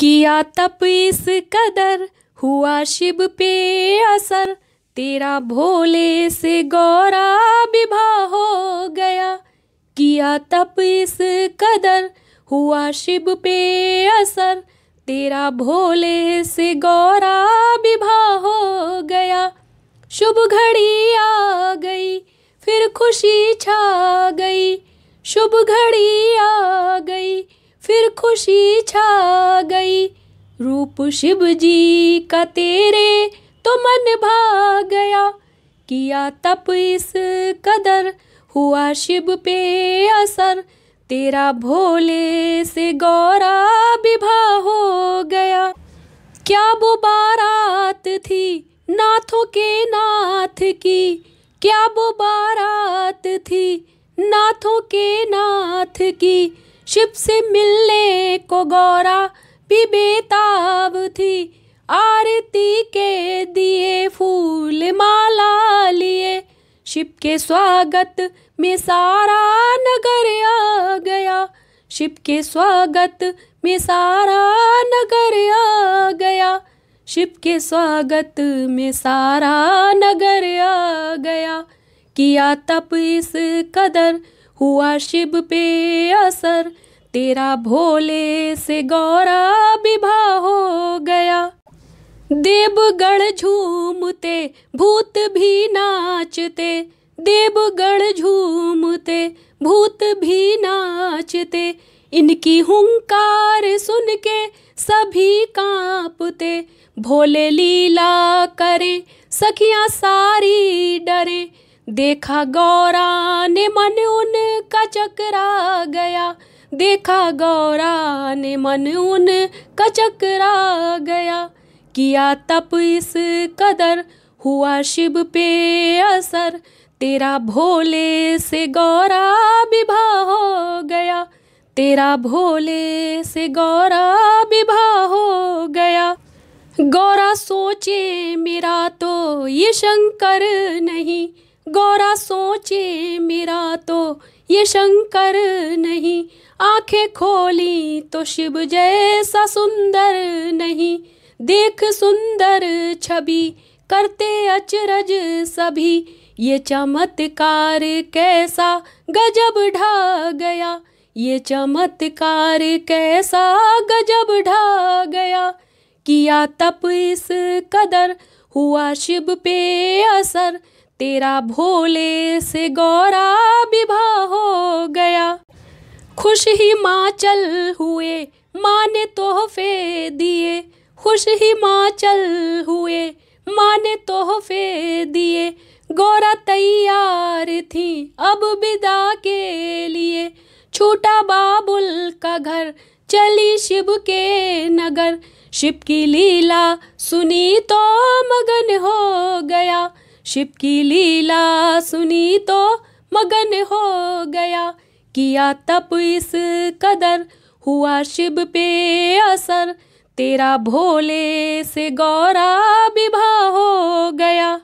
किया तप इस कदर, हुआ शिव पे असर। तेरा भोले से गौरा विवाह हो गया। किया तप इस कदर, हुआ शिव पे असर। तेरा भोले से गौरा विवाह हो गया। शुभ घड़ी आ गई, फिर खुशी छा गई। शुभ घड़ी आ गई फिर खुशी छा गई। रूप शिव जी का तेरे तो मन भा गया। किया तप इस कदर, हुआ शिव पे असर। तेरा भोले से गौरा विभा हो गया। क्या वो बारात थी नाथों के नाथ की? क्या वो बारात थी नाथों के नाथ की? शिव से मिलने को गौरा भी बेताब थी। आरती के दिए फूल माला लिए। शिव के स्वागत में सारा नगर आ गया। शिव के स्वागत में सारा नगर आ गया। शिव के स्वागत में सारा नगर आ गया। किया तप इस कदर हुआ शिव पे असर, तेरा भोले से गौरा विभा हो गया। देवगढ़ झूमते, भूत भी नाचते। देवगढ़ झूमते, भूत भी नाचते। इनकी हुंकार सुन के सभी कांपते। भोले लीला करे, सखियाँ सारी डरे। देखा गौरा ने मन उनका चकरा गया। देखा गौरा ने मन उन का चकरा गया। किया तप इस कदर, हुआ शिव पे असर। तेरा भोले से गौरा विवाह हो गया। तेरा भोले से गौरा विवाह हो गया। गौरा सोचे मेरा तो ये शंकर नहीं। गौरा सोचे मेरा तो ये शंकर नहीं। आँखें खोली तो शिव जैसा सुंदर नहीं। देख सुंदर छवि करते अचरज सभी। ये चमत्कार कैसा गजब ढा गया। ये चमत्कार कैसा गजब ढा गया। किया तप इस कदर, हुआ शिव पे असर। तेरा भोले से गौरा विवाह हो गया। खुश ही माँ चल हुए माँ ने तोहफे दिए। खुश ही माँ चल हुए माँ ने तोहफे दिए। गौरा तैयार थी अब विदा के लिए। छोटा बाबुल का घर, चली शिव के नगर। शिव की लीला सुनी तो मगन हो गया। शिव की लीला सुनी तो मगन हो गया। किया तप इस कदर, हुआ शिव पे असर। तेरा भोले से गौरा विभा हो गया।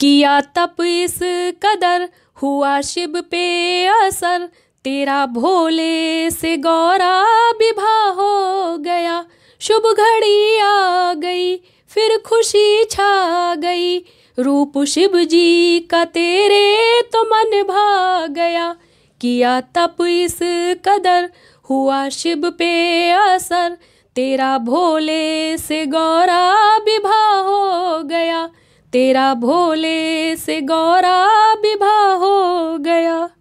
किया तप इस कदर, हुआ शिव पे असर। तेरा भोले से गौरा विभा हो गया। शुभ घड़ी आ गई, फिर खुशी छा गई। रूप शिव जी का तेरे तो मन भा गया किया तप इस कदर, हुआ शिव पे असर। तेरा भोले से गौरा विभा हो गया। तेरा भोले से गौरा विवाह